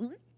like,